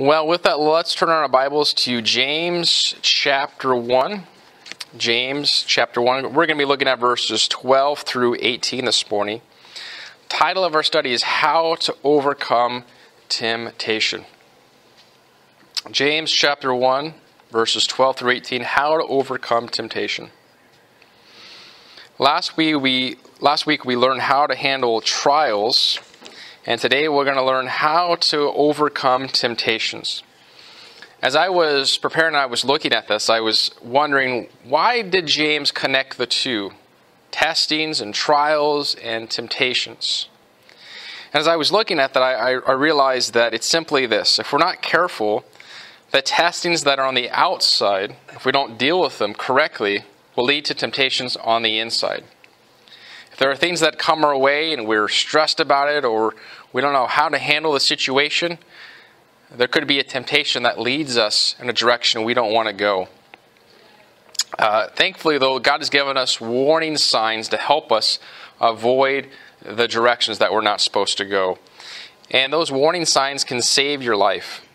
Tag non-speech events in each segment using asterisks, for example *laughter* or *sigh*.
Well, with that, let's turn our Bibles to James chapter 1. James chapter 1. We're going to be looking at verses 12 through 18 this morning. Title of our study is How to Overcome Temptation. James chapter 1, verses 12 through 18. How to Overcome Temptation. Last week we, last week we learned how to handle trials and today we're going to learn how to overcome temptations. As I was preparing I was looking at this, I was wondering why did James connect the two? Testings and trials and temptations. And as I was looking at that, I, I realized that it's simply this. If we're not careful, the testings that are on the outside, if we don't deal with them correctly, will lead to temptations on the inside there are things that come our way and we're stressed about it or we don't know how to handle the situation, there could be a temptation that leads us in a direction we don't want to go. Uh, thankfully, though, God has given us warning signs to help us avoid the directions that we're not supposed to go. And those warning signs can save your life.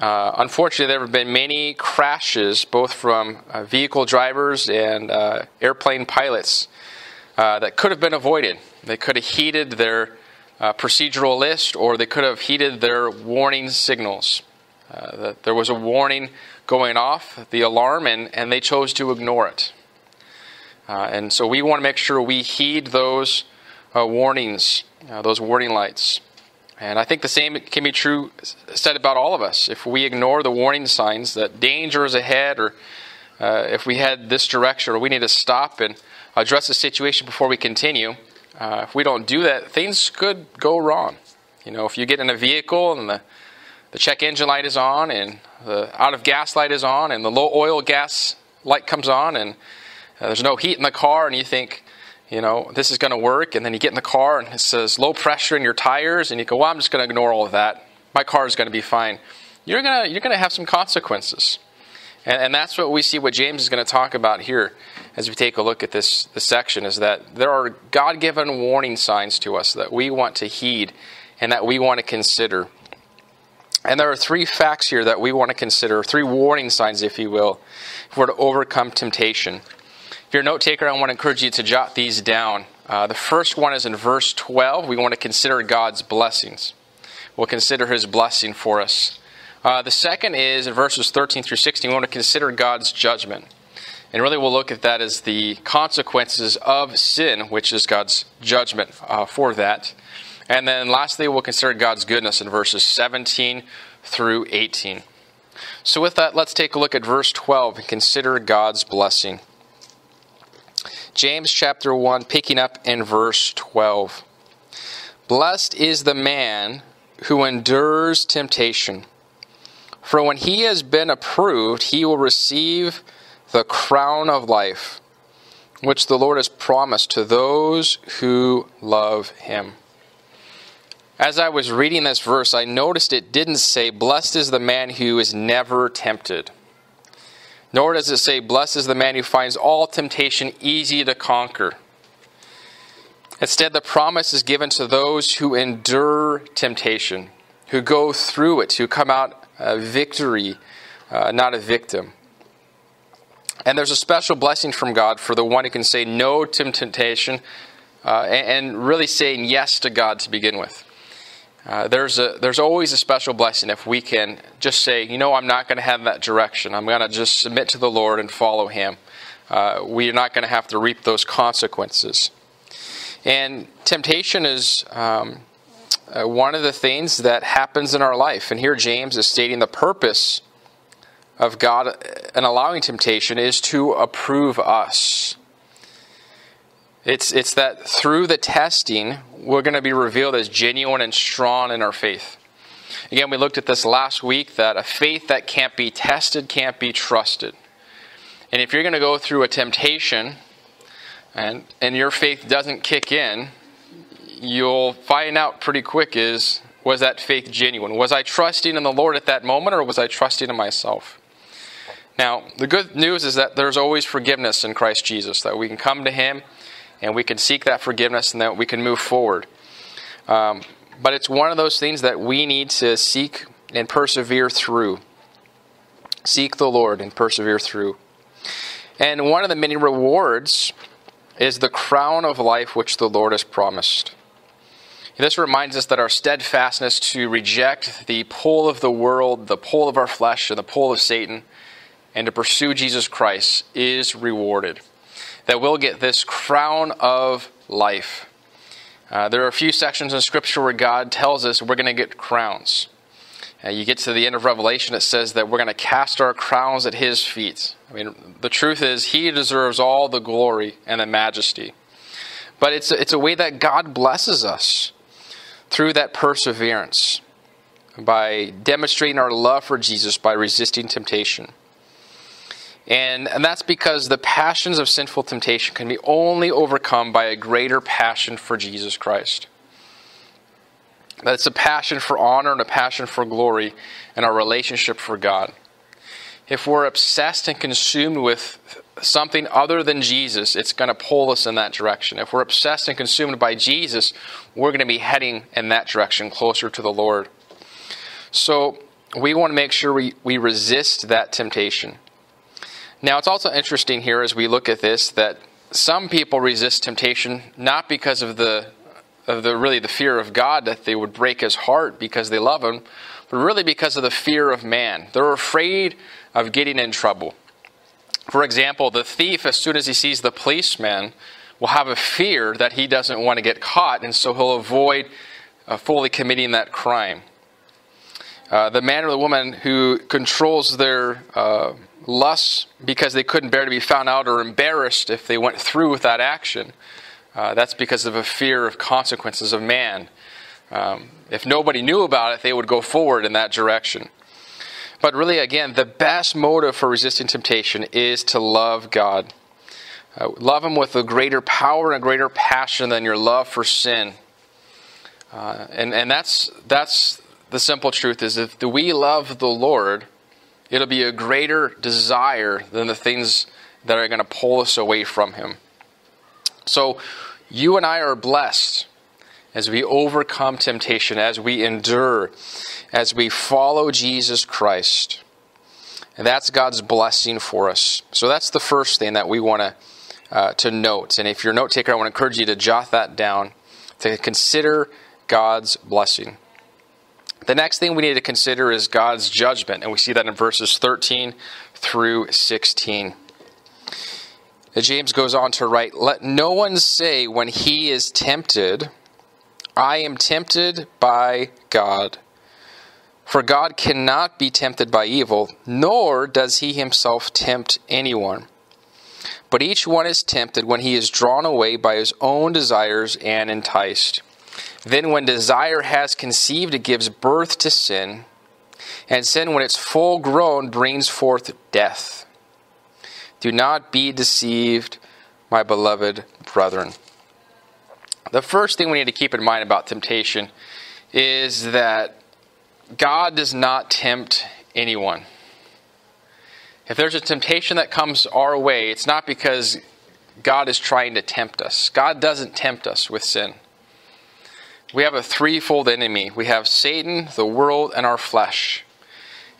Uh, unfortunately, there have been many crashes, both from uh, vehicle drivers and uh, airplane pilots, uh, that could have been avoided. They could have heeded their uh, procedural list or they could have heeded their warning signals. Uh, that there was a warning going off, the alarm, and, and they chose to ignore it. Uh, and so we want to make sure we heed those uh, warnings, those warning lights. And I think the same can be true said about all of us. If we ignore the warning signs that danger is ahead, or uh, if we head this direction, or we need to stop and address the situation before we continue. Uh, if we don't do that, things could go wrong. You know, if you get in a vehicle and the, the check engine light is on and the out of gas light is on and the low oil gas light comes on and uh, there's no heat in the car and you think, you know, this is going to work. And then you get in the car and it says low pressure in your tires and you go, well, I'm just going to ignore all of that. My car is going to be fine. You're going to, you're going to have some consequences. And, and that's what we see what James is going to talk about here as we take a look at this, this section is that there are God given warning signs to us that we want to heed and that we want to consider. And there are three facts here that we want to consider, three warning signs, if you will, if we're to overcome temptation. If you're a note taker, I want to encourage you to jot these down. Uh, the first one is in verse 12. We want to consider God's blessings. We'll consider his blessing for us. Uh, the second is in verses 13 through 16, we want to consider God's judgment. And really, we'll look at that as the consequences of sin, which is God's judgment uh, for that. And then lastly, we'll consider God's goodness in verses 17 through 18. So, with that, let's take a look at verse 12 and consider God's blessing. James chapter 1, picking up in verse 12. Blessed is the man who endures temptation for when he has been approved, he will receive the crown of life, which the Lord has promised to those who love him. As I was reading this verse, I noticed it didn't say, Blessed is the man who is never tempted. Nor does it say, Blessed is the man who finds all temptation easy to conquer. Instead, the promise is given to those who endure temptation, who go through it, who come out a victory, uh, not a victim. And there's a special blessing from God for the one who can say no to temptation uh, and, really saying yes to God to begin with. Uh, there's, a, there's always a special blessing if we can just say, you know, I'm not going to have that direction. I'm going to just submit to the Lord and follow Him. Uh, we're not going to have to reap those consequences. And temptation is um, uh, one of the things that happens in our life. And here James is stating the purpose of God and allowing temptation is to approve us. It's, it's that through the testing, we're going to be revealed as genuine and strong in our faith. Again, we looked at this last week that a faith that can't be tested can't be trusted. And if you're going to go through a temptation and, and your faith doesn't kick in, you'll find out pretty quick is was that faith genuine? Was I trusting in the Lord at that moment or was I trusting in myself? Now, the good news is that there's always forgiveness in Christ Jesus, that we can come to Him and we can seek that forgiveness and that we can move forward. Um, but it's one of those things that we need to seek and persevere through. Seek the Lord and persevere through. And one of the many rewards is the crown of life which the Lord has promised. This reminds us that our steadfastness to reject the pull of the world, the pull of our flesh, and the pull of Satan, and to pursue Jesus Christ is rewarded. That we'll get this crown of life. Uh, there are a few sections in Scripture where God tells us we're going to get crowns. Uh, you get to the end of Revelation, it says that we're going to cast our crowns at His feet. I mean, the truth is, He deserves all the glory and the majesty. But it's a, it's a way that God blesses us through that perseverance, by demonstrating our love for Jesus by resisting temptation. And, and that's because the passions of sinful temptation can be only overcome by a greater passion for Jesus Christ. That it's a passion for honor and a passion for glory and our relationship for God. If we're obsessed and consumed with something other than Jesus, it's going to pull us in that direction. If we're obsessed and consumed by Jesus, we're going to be heading in that direction, closer to the Lord. So we want to make sure we, we resist that temptation. Now, it's also interesting here as we look at this that some people resist temptation not because of the of the really the fear of God that they would break his heart because they love him, but really because of the fear of man. They're afraid of getting in trouble. For example, the thief, as soon as he sees the policeman, will have a fear that he doesn't want to get caught, and so he'll avoid uh, fully committing that crime. Uh, the man or the woman who controls their uh, lusts because they couldn't bear to be found out or embarrassed if they went through with that action, uh, that's because of a fear of consequences of man. Um, if nobody knew about it, they would go forward in that direction. But really, again, the best motive for resisting temptation is to love God. Uh, love Him with a greater power and a greater passion than your love for sin. Uh, and and that's, that's the simple truth is if we love the Lord, it'll be a greater desire than the things that are going to pull us away from Him. So you and I are blessed as we overcome temptation, as we endure as we follow Jesus Christ. And that's God's blessing for us. So that's the first thing that we want to uh, to note. And if you're a note taker, I want to encourage you to jot that down to consider God's blessing. The next thing we need to consider is God's judgment, and we see that in verses 13 through 16. James goes on to write, Let no one say when he is tempted, I am tempted by God. For God cannot be tempted by evil, nor does he himself tempt anyone. But each one is tempted when he is drawn away by his own desires and enticed. Then, when desire has conceived, it gives birth to sin. And sin, when it's full grown, brings forth death. Do not be deceived, my beloved brethren. The first thing we need to keep in mind about temptation is that God does not tempt anyone. If there's a temptation that comes our way, it's not because God is trying to tempt us. God doesn't tempt us with sin. We have a threefold enemy we have Satan, the world, and our flesh.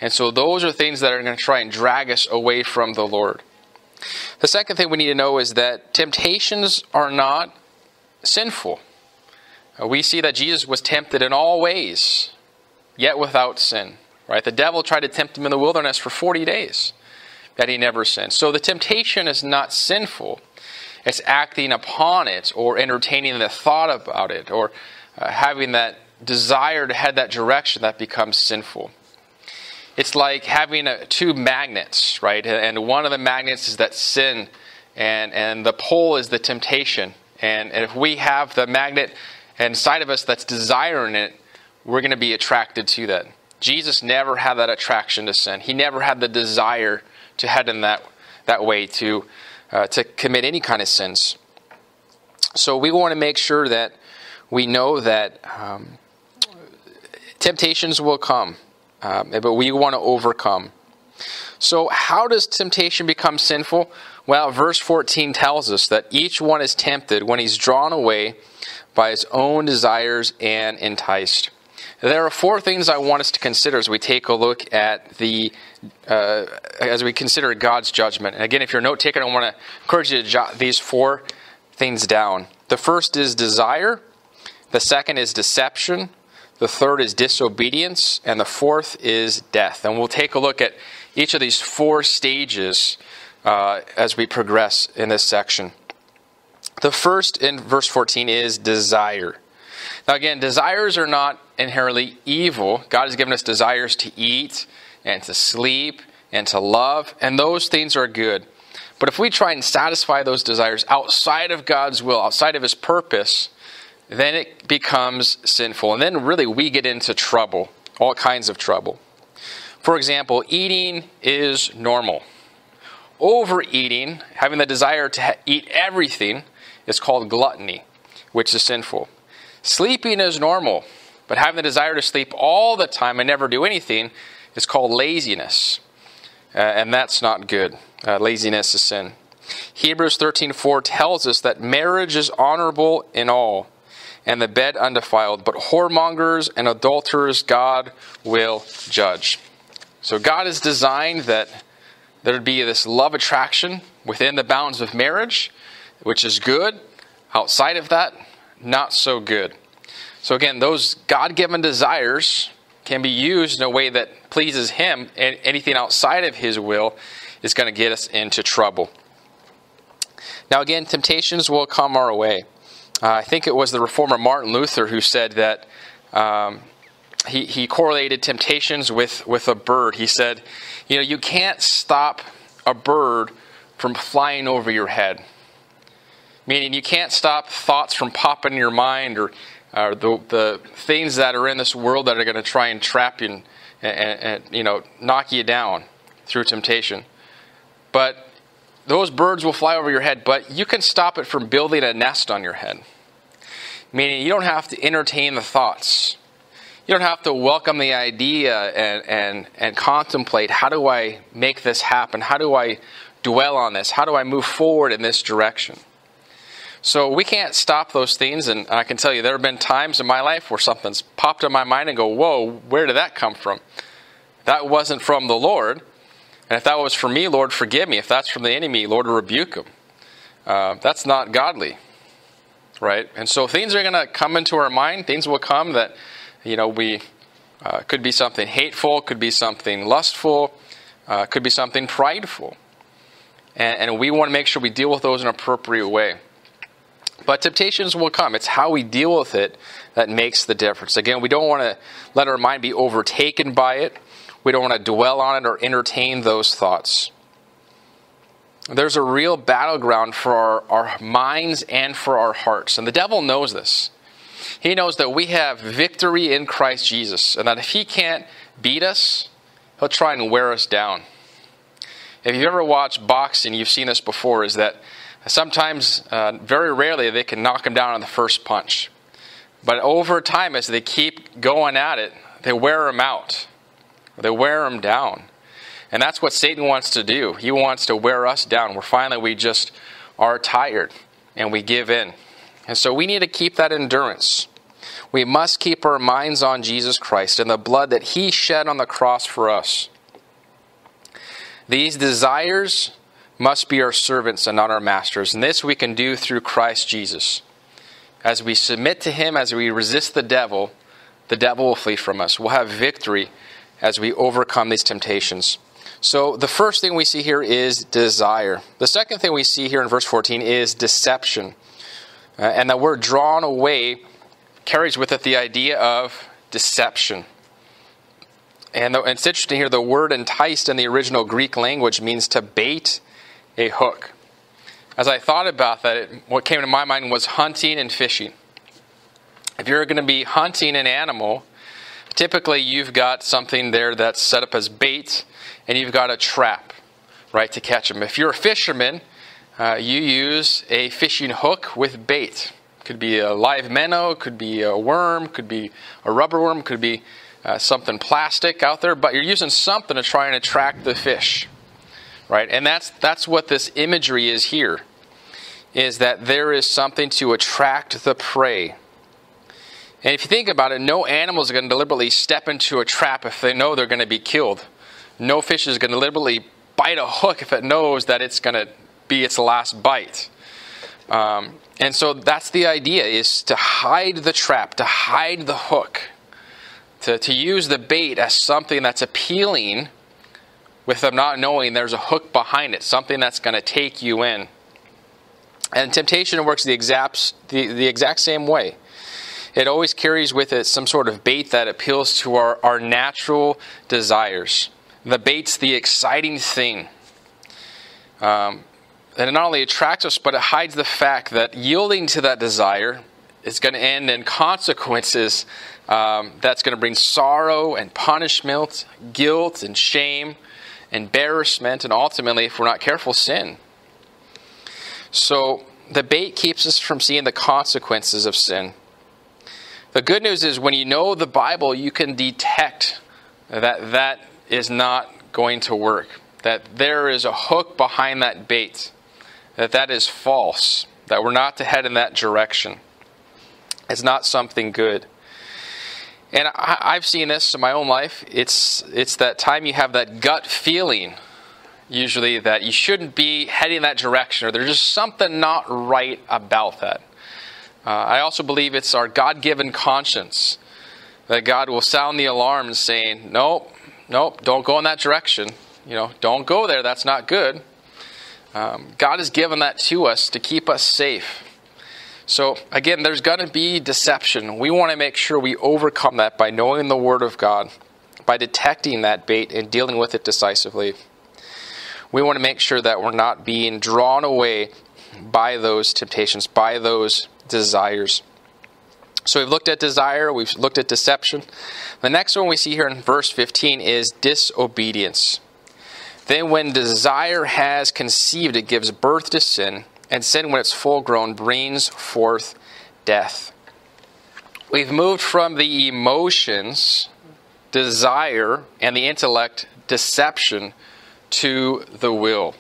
And so those are things that are going to try and drag us away from the Lord. The second thing we need to know is that temptations are not sinful. Uh, we see that Jesus was tempted in all ways, yet without sin. Right? The devil tried to tempt him in the wilderness for 40 days, that he never sinned. So the temptation is not sinful. It's acting upon it or entertaining the thought about it or uh, having that desire to head that direction that becomes sinful. It's like having a, two magnets, right? And one of the magnets is that sin, and, and the pole is the temptation. And, and if we have the magnet inside of us that's desiring it, we're going to be attracted to that. Jesus never had that attraction to sin. He never had the desire to head in that, that way to, uh, to commit any kind of sins. So we want to make sure that we know that um, temptations will come, um, but we want to overcome. So, how does temptation become sinful? Well, verse 14 tells us that each one is tempted when he's drawn away by his own desires and enticed. there are four things I want us to consider as we take a look at the, uh, as we consider God's judgment. And again, if you're a note taker, I want to encourage you to jot these four things down. The first is desire, the second is deception, the third is disobedience, and the fourth is death. And we'll take a look at each of these four stages uh, as we progress in this section. The first in verse 14 is desire. Now, again, desires are not inherently evil. God has given us desires to eat and to sleep and to love, and those things are good. But if we try and satisfy those desires outside of God's will, outside of His purpose, then it becomes sinful. And then really we get into trouble, all kinds of trouble. For example, eating is normal. Overeating, having the desire to eat everything, is called gluttony, which is sinful. Sleeping is normal, but having the desire to sleep all the time and never do anything is called laziness. Uh, and that's not good. Uh, laziness is sin. Hebrews 13:4 tells us that marriage is honorable in all, and the bed undefiled, but whoremongers and adulterers God will judge. So God has designed that there'd be this love attraction within the bounds of marriage, which is good. Outside of that, not so good. So, again, those God given desires can be used in a way that pleases Him, and anything outside of His will is going to get us into trouble. Now, again, temptations will come our way. Uh, I think it was the reformer Martin Luther who said that um, he, he correlated temptations with, with a bird. He said, You know, you can't stop a bird from flying over your head meaning you can't stop thoughts from popping in your mind or, the, the things that are in this world that are going to try and trap you and, and, and, you know knock you down through temptation. But those birds will fly over your head, but you can stop it from building a nest on your head. Meaning you don't have to entertain the thoughts. You don't have to welcome the idea and, and, and contemplate how do I make this happen? How do I dwell on this? How do I move forward in this direction? So we can't stop those things, and I can tell you there have been times in my life where something's popped in my mind and go, "Whoa, where did that come from?" That wasn't from the Lord, and if that was for me, Lord, forgive me. If that's from the enemy, Lord, rebuke him. Uh, that's not godly, right? And so things are going to come into our mind. Things will come that you know we uh, could be something hateful, could be something lustful, uh, could be something prideful, and, and we want to make sure we deal with those in an appropriate way. But temptations will come. It's how we deal with it that makes the difference. Again, we don't want to let our mind be overtaken by it. We don't want to dwell on it or entertain those thoughts. There's a real battleground for our, our minds and for our hearts. And the devil knows this. He knows that we have victory in Christ Jesus, and that if he can't beat us, he'll try and wear us down. If you've ever watched boxing, you've seen this before, is that Sometimes, uh, very rarely, they can knock him down on the first punch. But over time, as they keep going at it, they wear him out. They wear him down. And that's what Satan wants to do. He wants to wear us down, where finally we just are tired and we give in. And so we need to keep that endurance. We must keep our minds on Jesus Christ and the blood that He shed on the cross for us. These desires must be our servants and not our masters. And this we can do through Christ Jesus. As we submit to Him, as we resist the devil, the devil will flee from us. We'll have victory as we overcome these temptations. So, the first thing we see here is desire. The second thing we see here in verse 14 is deception. Uh, and that word drawn away carries with it the idea of deception. And the, it's interesting here, the word enticed in the original Greek language means to bait a hook. As I thought about that, it, what came to my mind was hunting and fishing. If you're going to be hunting an animal, typically you've got something there that's set up as bait and you've got a trap, right, to catch them. If you're a fisherman, uh, you use a fishing hook with bait. Could be a live minnow, could be a worm, could be a rubber worm, could be uh, something plastic out there, but you're using something to try and attract the fish right? And that's that's what this imagery is here. Is that there is something to attract the prey. And if you think about it, no animals are going to deliberately step into a trap if they know they're going to be killed. No fish is going to deliberately bite a hook if it knows that it's going to be its last bite. Um, and so that's the idea is to hide the trap, to hide the hook, to, to use the bait as something that's appealing with them not knowing there's a hook behind it, something that's going to take you in. And temptation works the exact, the, the exact same way. It always carries with it some sort of bait that appeals to our, our natural desires. The bait's the exciting thing. Um, and it not only attracts us, but it hides the fact that yielding to that desire is going to end in consequences um, that's going to bring sorrow and punishment, guilt and shame, embarrassment, and ultimately, if we're not careful, sin. So the bait keeps us from seeing the consequences of sin. The good news is when you know the Bible, you can detect that that is not going to work, that there is a hook behind that bait, that that is false, that we're not to head in that direction. It's not something good. And I, have seen this in my own life. It's, it's that time you have that gut feeling, usually, that you shouldn't be heading that direction, or there's just something not right about that. Uh, I also believe it's our God given conscience that God will sound the alarm saying, Nope, nope, don't go in that direction. You know, don't go there. That's not good. Um, God has given that to us to keep us safe. So, again, there's going to be deception. We want to make sure we overcome that by knowing the Word of God, by detecting that bait and dealing with it decisively. We want to make sure that we're not being drawn away by those temptations, by those desires. So we've looked at desire, we've looked at deception. The next one we see here in verse 15 is disobedience. Then, when desire has conceived, it gives birth to sin, and sin, when it's full grown, brings forth death. We've moved from the emotions, desire, and the intellect, deception, to the will.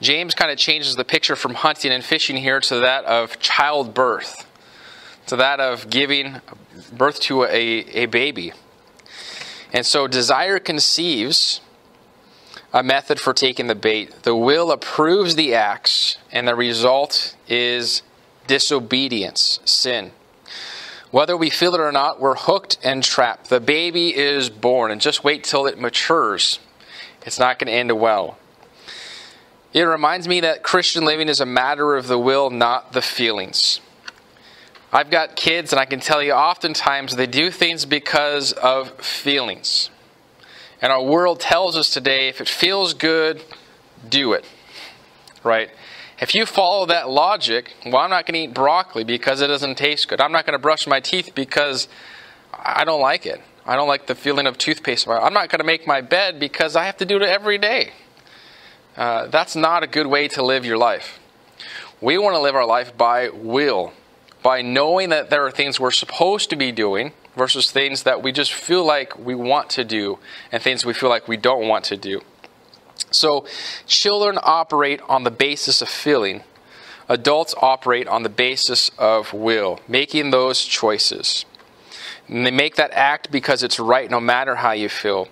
James kind of changes the picture from hunting and fishing here to that of childbirth, to that of giving birth to a, a baby. And so desire conceives a method for taking the bait. The will approves the acts, and the result is disobedience, sin. Whether we feel it or not, we're hooked and trapped. The baby is born, and just wait till it matures. It's not going to end well. It reminds me that Christian living is a matter of the will, not the feelings. I've got kids, and I can tell you oftentimes they do things because of feelings. And our world tells us today if it feels good, do it. Right? If you follow that logic, well, I'm not going to eat broccoli because it doesn't taste good. I'm not going to brush my teeth because I don't like it. I don't like the feeling of toothpaste. I'm not going to make my bed because I have to do it every day. Uh, that's not a good way to live your life. We want to live our life by will, by knowing that there are things we're supposed to be doing versus things that we just feel like we want to do and things we feel like we don't want to do. So, children operate on the basis of feeling. Adults operate on the basis of will, making those choices. And they make that act because it's right no matter how you feel.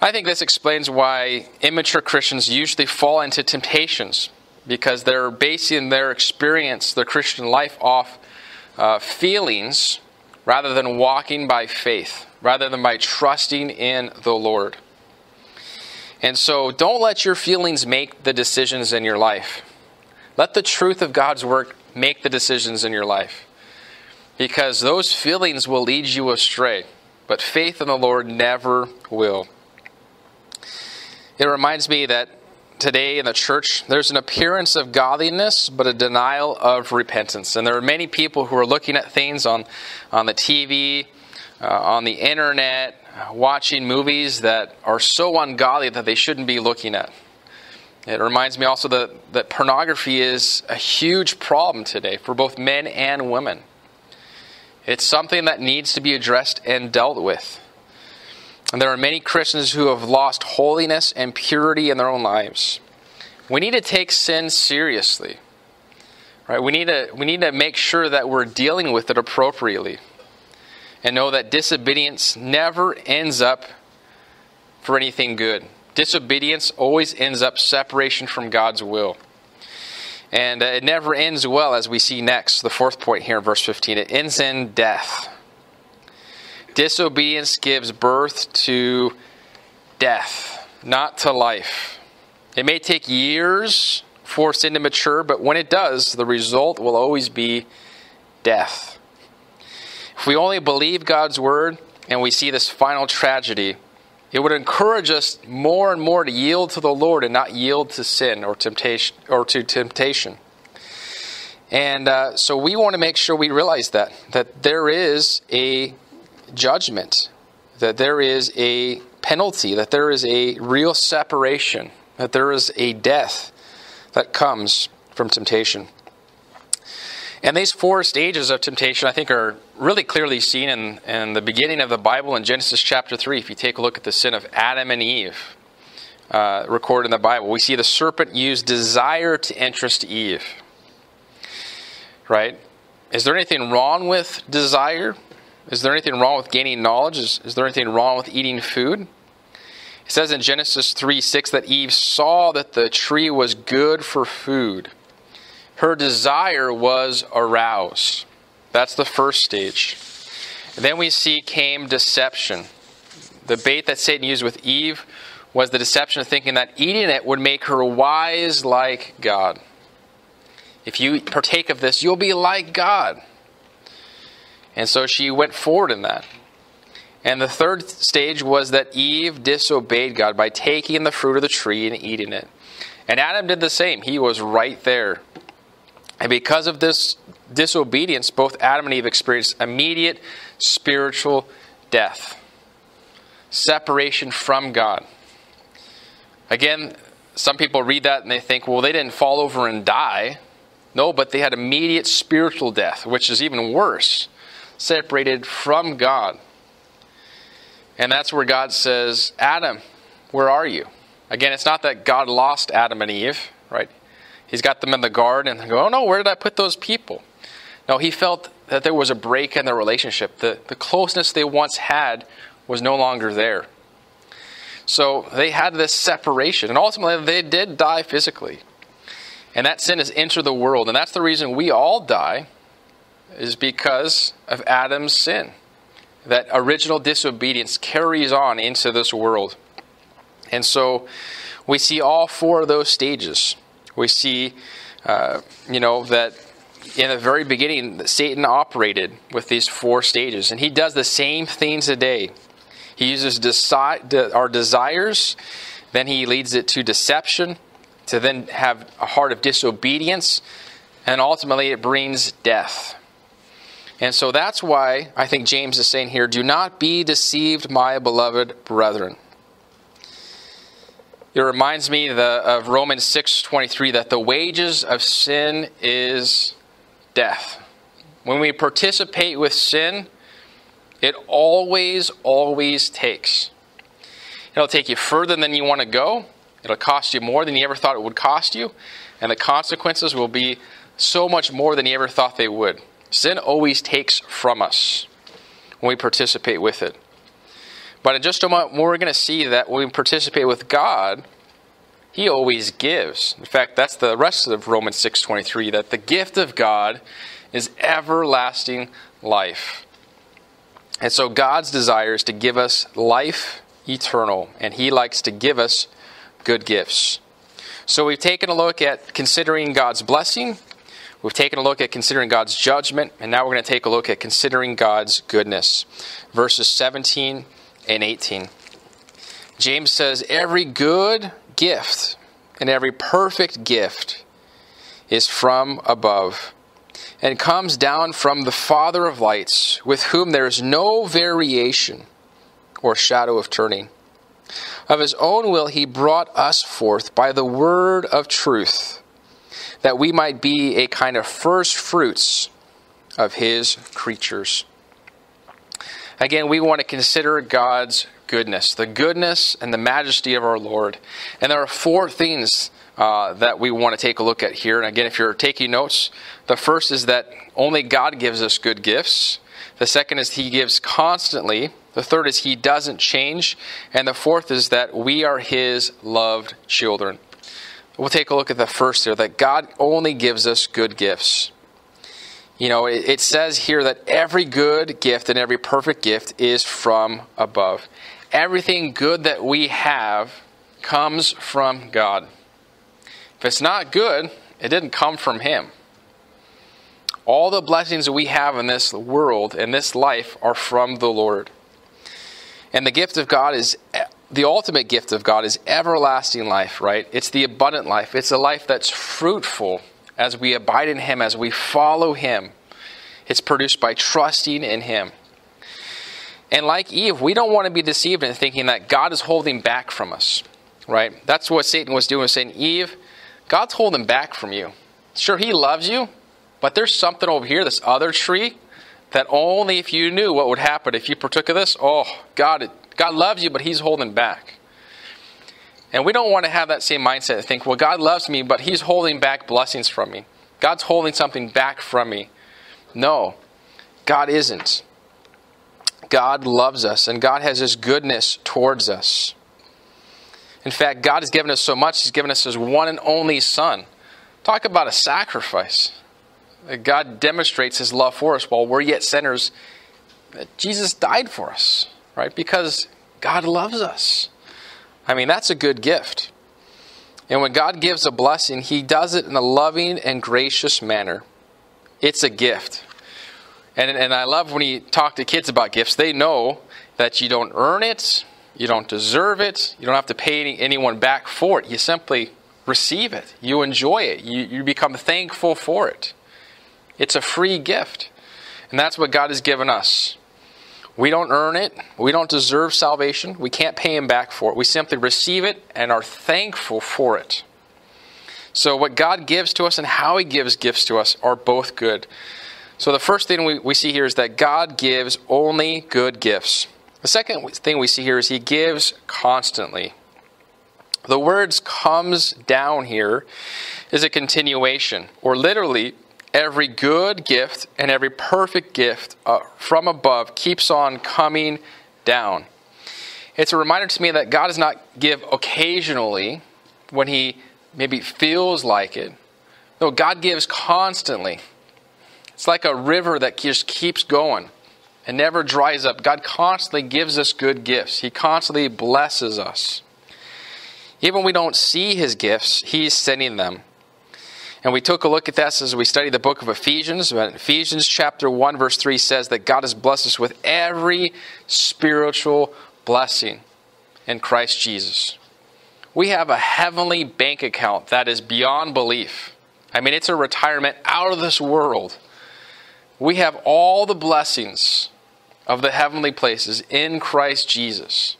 I think this explains why immature Christians usually fall into temptations because they're basing their experience, their Christian life, off uh, feelings rather than walking by faith, rather than by trusting in the Lord. And so don't let your feelings make the decisions in your life. Let the truth of God's work make the decisions in your life. Because those feelings will lead you astray, but faith in the Lord never will. It reminds me that today in the church, there's an appearance of godliness, but a denial of repentance. And there are many people who are looking at things on, on the TV, uh, on the internet, watching movies that are so ungodly that they shouldn't be looking at. It reminds me also that, that pornography is a huge problem today for both men and women. It's something that needs to be addressed and dealt with. And there are many Christians who have lost holiness and purity in their own lives. We need to take sin seriously. Right? We need to we need to make sure that we're dealing with it appropriately. And know that disobedience never ends up for anything good. Disobedience always ends up separation from God's will. And uh, it never ends well, as we see next, the fourth point here in verse 15. It ends in death. Disobedience gives birth to death, not to life. It may take years for sin to mature, but when it does, the result will always be death. If we only believe God's word and we see this final tragedy, it would encourage us more and more to yield to the Lord and not yield to sin or temptation or to temptation. And uh, so we want to make sure we realize that that there is a judgment, that there is a penalty, that there is a real separation, that there is a death that comes from temptation. And these four stages of temptation, I think, are really clearly seen in, in the beginning of the Bible in Genesis chapter 3. If you take a look at the sin of Adam and Eve, uh, recorded in the Bible, we see the serpent use desire to interest Eve. Right? Is there anything wrong with desire? Is there anything wrong with gaining knowledge? Is, is there anything wrong with eating food? It says in Genesis 3 6 that Eve saw that the tree was good for food. Her desire was aroused. That's the first stage. And then we see came deception. The bait that Satan used with Eve was the deception of thinking that eating it would make her wise like God. If you partake of this, you'll be like God. And so she went forward in that. And the third stage was that Eve disobeyed God by taking the fruit of the tree and eating it. And Adam did the same. He was right there. And because of this disobedience, both Adam and Eve experienced immediate spiritual death, separation from God. Again, some people read that and they think, well, they didn't fall over and die. No, but they had immediate spiritual death, which is even worse separated from God. And that's where God says, Adam, where are you? Again, it's not that God lost Adam and Eve, right? He's got them in the garden and go, oh no, where did I put those people? No, he felt that there was a break in their relationship. The, the closeness they once had was no longer there. So they had this separation, and ultimately they did die physically. And that sin has entered the world, and that's the reason we all die is because of Adam's sin. That original disobedience carries on into this world. And so we see all four of those stages. We see, uh, you know, that in the very beginning, Satan operated with these four stages. And he does the same things today. He uses our desires, then he leads it to deception, to then have a heart of disobedience, and ultimately it brings death. And so that's why I think James is saying here, do not be deceived, my beloved brethren. It reminds me the, of Romans 6:23 that the wages of sin is death. When we participate with sin, it always always takes. It'll take you further than you want to go. It'll cost you more than you ever thought it would cost you, and the consequences will be so much more than you ever thought they would. Sin always takes from us when we participate with it. But in just a moment, we're going to see that when we participate with God, He always gives. In fact, that's the rest of Romans 6.23, that the gift of God is everlasting life. And so God's desire is to give us life eternal, and He likes to give us good gifts. So we've taken a look at considering God's blessing We've taken a look at considering God's judgment, and now we're going to take a look at considering God's goodness. Verses 17 and 18. James says, Every good gift and every perfect gift is from above and comes down from the Father of lights, with whom there is no variation or shadow of turning. Of his own will he brought us forth by the word of truth that we might be a kind of first fruits of his creatures. again, we want to consider God's goodness, the goodness and the majesty of our Lord. And there are four things uh, that we want to take a look at here. And again, if you're taking notes, the first is that only God gives us good gifts. The second is He gives constantly. The third is He doesn't change. And the fourth is that we are His loved children. We'll take a look at the first here that God only gives us good gifts. You know, it, it says here that every good gift and every perfect gift is from above. Everything good that we have comes from God. If it's not good, it didn't come from Him. All the blessings that we have in this world, in this life, are from the Lord. And the gift of God is the ultimate gift of God is everlasting life, right? It's the abundant life. It's a life that's fruitful as we abide in Him, as we follow Him. It's produced by trusting in Him. And like Eve, we don't want to be deceived in thinking that God is holding back from us, right? That's what Satan was doing, saying, Eve, God's holding back from you. Sure, He loves you, but there's something over here, this other tree, that only if you knew what would happen if you partook of this, oh, God, God loves you, but He's holding back. And we don't want to have that same mindset and think, well, God loves me, but He's holding back blessings from me. God's holding something back from me. No, God isn't. God loves us, and God has His goodness towards us. In fact, God has given us so much, He's given us His one and only Son. Talk about a sacrifice. God demonstrates His love for us while we're yet sinners. Jesus died for us, right? Because God loves us. I mean, that's a good gift. And when God gives a blessing, He does it in a loving and gracious manner. It's a gift. And, and I love when you talk to kids about gifts, they know that you don't earn it, you don't deserve it. You don't have to pay any, anyone back for it. You simply receive it. You enjoy it. You, you become thankful for it. It's a free gift. And that's what God has given us. We don't earn it. We don't deserve salvation. We can't pay Him back for it. We simply receive it and are thankful for it. So, what God gives to us and how He gives gifts to us are both good. So, the first thing we, we see here is that God gives only good gifts. The second thing we see here is he gives constantly. The words comes down here is a continuation, or literally, every good gift and every perfect gift uh, from above keeps on coming down. It's a reminder to me that God does not give occasionally when he maybe feels like it. No, God gives constantly. It's like a river that just keeps going and never dries up. God constantly gives us good gifts, He constantly blesses us. Even when we don't see His gifts, He's sending them. And we took a look at this as we studied the book of Ephesians. Ephesians chapter 1, verse 3 says that God has blessed us with every spiritual blessing in Christ Jesus. We have a heavenly bank account that is beyond belief. I mean, it's a retirement out of this world. We have all the blessings of the heavenly places in Christ Jesus.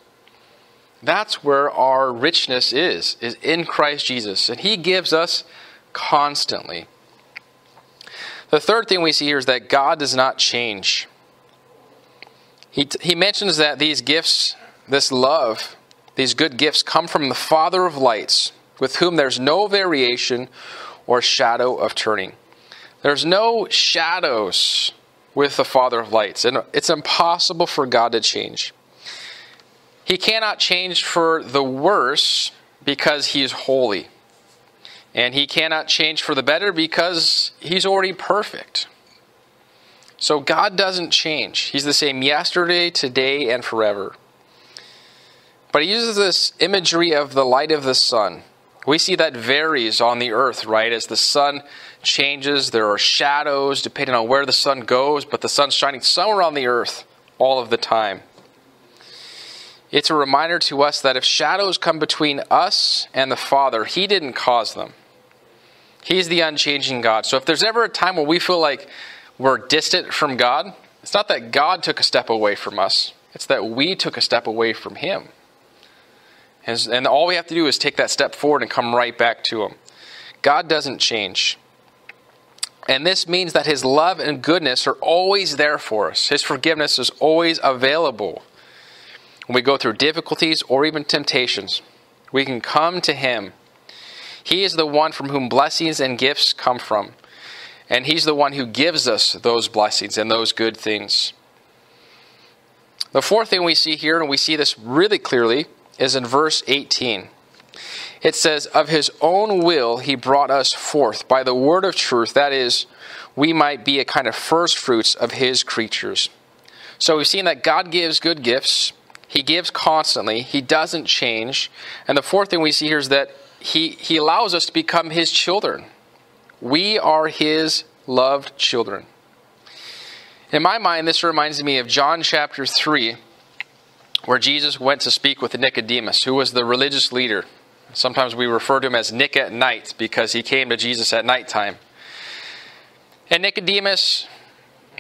That's where our richness is, is in Christ Jesus. And He gives us constantly. The third thing we see here is that God does not change. He, he mentions that these gifts, this love, these good gifts come from the Father of lights, with whom there's no variation or shadow of turning. There's no shadows with the Father of lights. And it's impossible for God to change. He cannot change for the worse because he is holy. And he cannot change for the better because he's already perfect. So God doesn't change. He's the same yesterday, today, and forever. But he uses this imagery of the light of the sun. We see that varies on the earth, right? As the sun changes, there are shadows depending on where the sun goes, but the sun's shining somewhere on the earth all of the time. It's a reminder to us that if shadows come between us and the Father, He didn't cause them. He's the unchanging God. So if there's ever a time where we feel like we're distant from God, it's not that God took a step away from us, it's that we took a step away from Him. And, all we have to do is take that step forward and come right back to Him. God doesn't change. And this means that His love and goodness are always there for us. His forgiveness is always available. When we go through difficulties or even temptations, we can come to Him. He is the one from whom blessings and gifts come from. And He's the one who gives us those blessings and those good things. The fourth thing we see here, and we see this really clearly, is in verse 18. It says, Of his own will he brought us forth by the word of truth, that is, we might be a kind of first fruits of his creatures. So we've seen that God gives good gifts. He gives constantly. He doesn't change. And the fourth thing we see here is that he, he allows us to become his children. We are his loved children. In my mind, this reminds me of John chapter 3, where Jesus went to speak with Nicodemus, who was the religious leader. Sometimes we refer to him as Nick at night because he came to Jesus at nighttime. And Nicodemus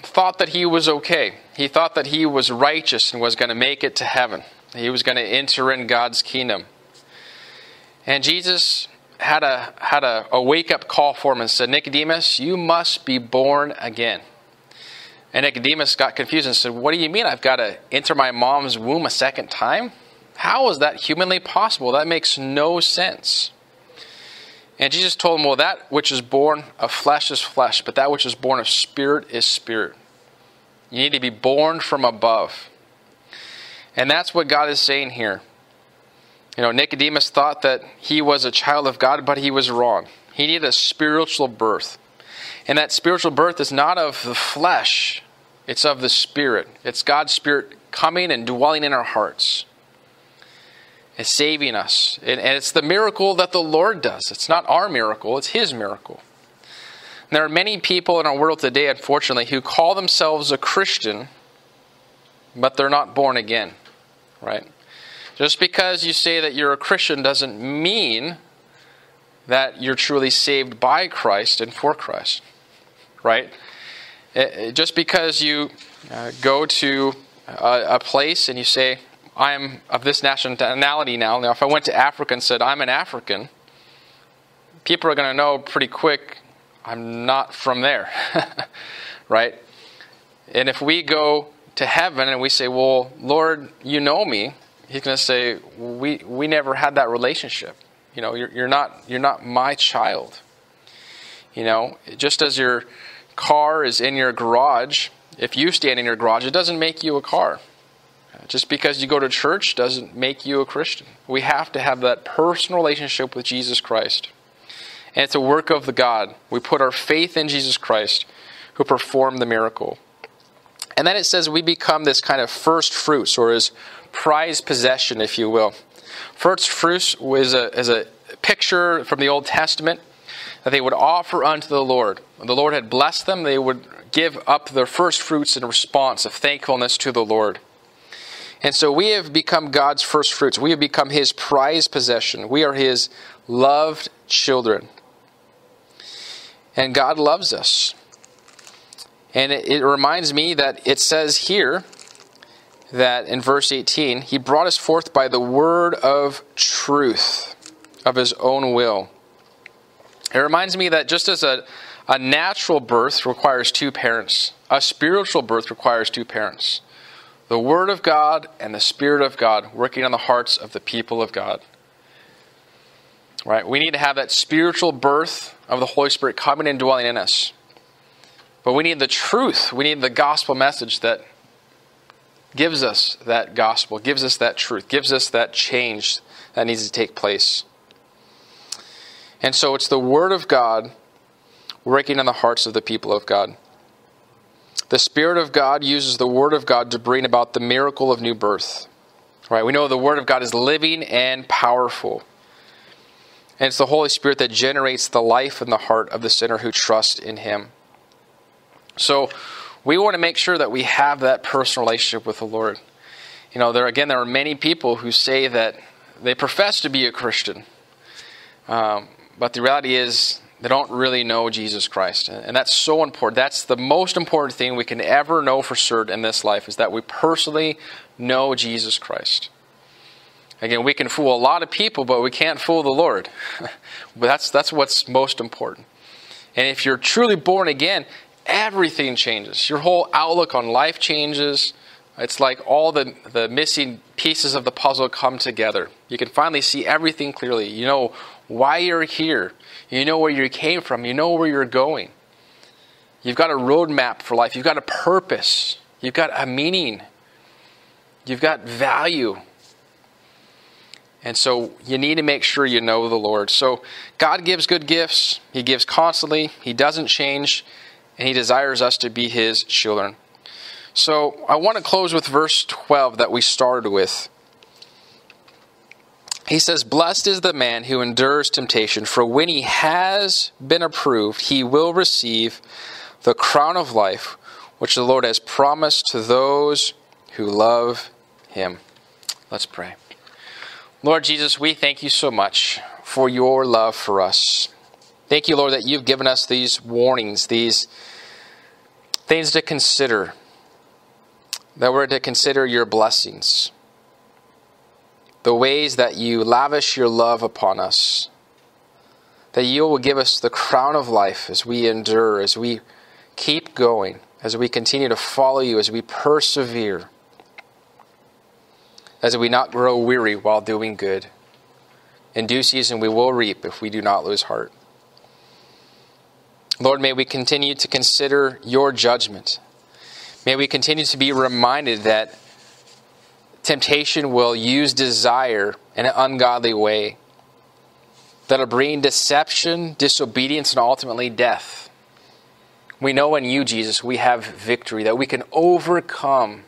thought that he was okay. He thought that he was righteous and was going to make it to heaven. He was going to enter in God's kingdom. And Jesus had a had a, a wake up call for him and said, Nicodemus, you must be born again. And Nicodemus got confused and said, What do you mean I've got to enter my mom's womb a second time? How is that humanly possible? That makes no sense. And Jesus told him, Well, that which is born of flesh is flesh, but that which is born of spirit is spirit. You need to be born from above. And that's what God is saying here. You know, Nicodemus thought that he was a child of God, but he was wrong. He needed a spiritual birth. And that spiritual birth is not of the flesh, it's of the Spirit. It's God's Spirit coming and dwelling in our hearts and saving us. And, and it's the miracle that the Lord does. It's not our miracle, it's His miracle. And there are many people in our world today, unfortunately, who call themselves a Christian, but they're not born again, right? Just because you say that you're a Christian doesn't mean that you're truly saved by Christ and for Christ, right? Just because you uh, go to a, place and you say, I'm of this nationality now. Now, if I went to Africa and said, I'm an African, people are going to know pretty quick I'm not from there, *laughs* right? And if we go to heaven and we say, Well, Lord, you know me, He's going to say, we, we never had that relationship. You know, you're, you're, not, you're not my child. You know, just as your car is in your garage, if you stand in your garage, it doesn't make you a car. Just because you go to church doesn't make you a Christian. We have to have that personal relationship with Jesus Christ. And it's a work of the God. We put our faith in Jesus Christ who performed the miracle. And then it says we become this kind of first fruits or his prized possession, if you will. First fruits was a, is a picture from the Old Testament that they would offer unto the Lord. When the Lord had blessed them, they would give up their first fruits in response of thankfulness to the Lord. And so we have become God's first fruits. We have become His prized possession. We are His loved children. And God loves us. And it, it, reminds me that it says here that in verse 18, He brought us forth by the word of truth of His own will. It reminds me that just as a, a natural birth requires two parents, a spiritual birth requires two parents the Word of God and the Spirit of God working on the hearts of the people of God. Right? We need to have that spiritual birth of the Holy Spirit coming and dwelling in us. But we need the truth. We need the gospel message that gives us that gospel, gives us that truth, gives us that change that needs to take place. And so it's the Word of God working on the hearts of the people of God. The Spirit of God uses the Word of God to bring about the miracle of new birth. Right? We know the Word of God is living and powerful. And it's the Holy Spirit that generates the life in the heart of the sinner who trusts in Him. So we want to make sure that we have that personal relationship with the Lord. You know, there again, there are many people who say that they profess to be a Christian, um, but the reality is they don't really know Jesus Christ. And that's so important. That's the most important thing we can ever know for certain in this life is that we personally know Jesus Christ. Again, we can fool a lot of people, but we can't fool the Lord. *laughs* but that's, that's what's most important And if you're truly born again, everything changes. Your whole outlook on life changes. It's like all the, the missing pieces of the puzzle come together. You can finally see everything clearly. You know why you're here. You know where you came from. You know where you're going. You've got a roadmap for life. You've got a purpose. You've got a meaning. You've got value. And so you need to make sure you know the Lord. So God gives good gifts, He gives constantly, He doesn't change, and He desires us to be His children. So I want to close with verse 12 that we started with. He says, Blessed is the man who endures temptation, for when he has been approved, he will receive the crown of life which the Lord has promised to those who love him. Let's pray. Lord Jesus, we thank you so much for your love for us. Thank you, Lord, that you've given us these warnings, these things to consider, that we're to consider your blessings, the ways that you lavish your love upon us, that you will give us the crown of life as we endure, as we keep going, as we continue to follow you, as we persevere as we not grow weary while doing good. In due season we will reap if we do not lose heart. Lord, may we continue to consider your judgment. May we continue to be reminded that temptation will use desire in an ungodly way, that'll bring deception, disobedience, and ultimately death. We know in you, Jesus, we have victory, that we can overcome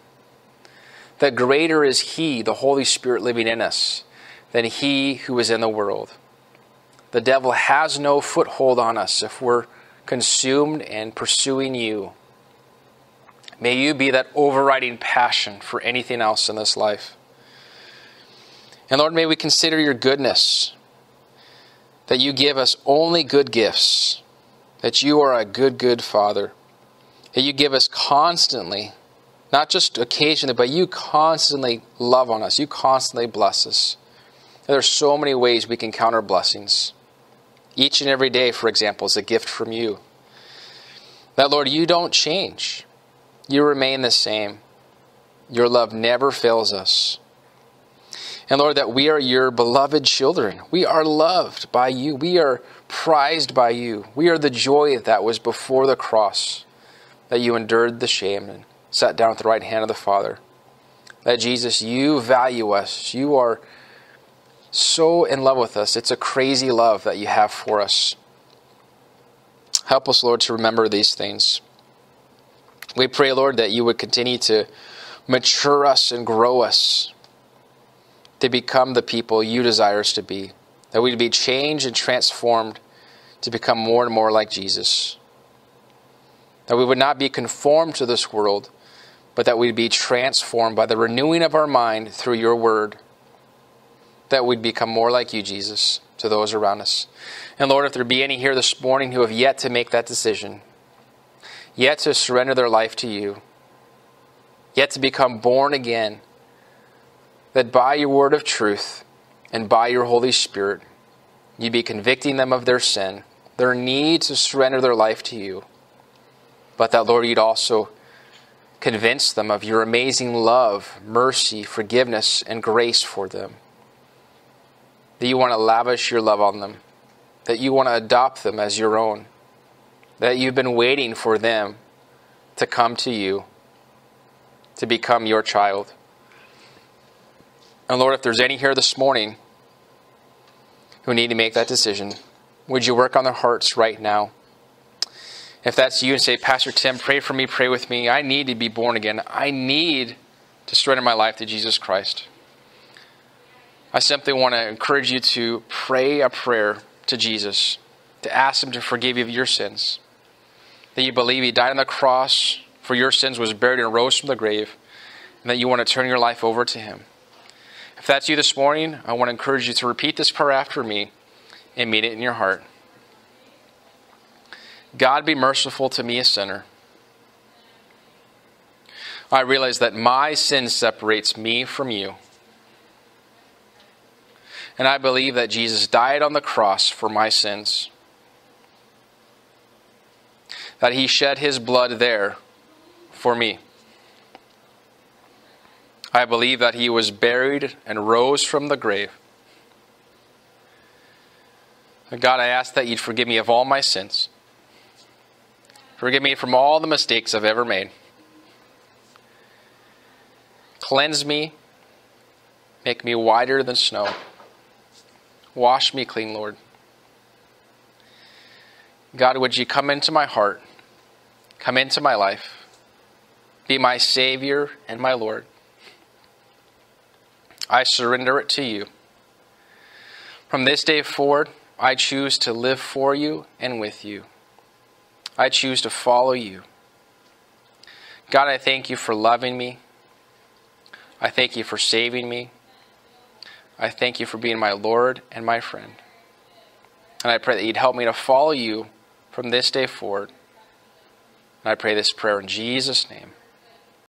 that greater is He, the Holy Spirit living in us, than He who is in the world. The devil has no foothold on us if we're consumed and pursuing you. May you be that overriding passion for anything else in this life. And Lord, may we consider your goodness, that you give us only good gifts, that you are a good, good Father, that you give us constantly not just occasionally, but you constantly love on us. You constantly bless us. There are so many ways we can count our blessings. Each and every day, for example, is a gift from you. That, Lord, you don't change. You remain the same. Your love never fails us. And Lord, that we are your beloved children. We are loved by you. We are prized by you. We are the joy that was before the cross, that you endured the shame. And sat down at the right hand of the Father. That Jesus, you value us. You are so in love with us. It's a crazy love that you have for us. Help us, Lord, to remember these things. We pray, Lord, that you would continue to mature us and grow us to become the people you desire us to be. That we'd be changed and transformed to become more and more like Jesus. That we would not be conformed to this world, but that we'd be transformed by the renewing of our mind through your word, that we'd become more like you, Jesus, to those around us. And Lord, if there be any here this morning who have yet to make that decision, yet to surrender their life to you, yet to become born again, that by your word of truth and by your Holy Spirit, you'd be convicting them of their sin, their need to surrender their life to you, but that, Lord, you'd also Convince them of your amazing love, mercy, forgiveness, and grace for them. That you want to lavish your love on them. That you want to adopt them as your own. That you've been waiting for them to come to you, to become your child. And Lord, if there's any here this morning who need to make that decision, would you work on their hearts right now? If that's you and say, Pastor Tim, pray for me, pray with me. I need to be born again. I need to surrender my life to Jesus Christ. I simply want to encourage you to pray a prayer to Jesus, to ask Him to forgive you of your sins. That you believe He died on the cross for your sins, was buried, and rose from the grave, and that you want to turn your life over to Him. If that's you this morning, I want to encourage you to repeat this prayer after me and mean it in your heart. God be merciful to me, a sinner. I realize that my sin separates me from you. And I believe that Jesus died on the cross for my sins. that he shed his blood there for me. I believe that he was buried and rose from the grave. God, I ask that you'd forgive me of all my sins. Forgive me from all the mistakes I've ever made. Cleanse me. Make me whiter than snow. Wash me clean, Lord. God, would you come into my heart? Come into my life. Be my Savior and my Lord. I surrender it to you. From this day forward, I choose to live for you and with you. I choose to follow you. God, I thank you for loving me. I thank you for saving me. I thank you for being my Lord and my friend. And I pray that you'd help me to follow you from this day forward. And I pray this prayer in Jesus' name.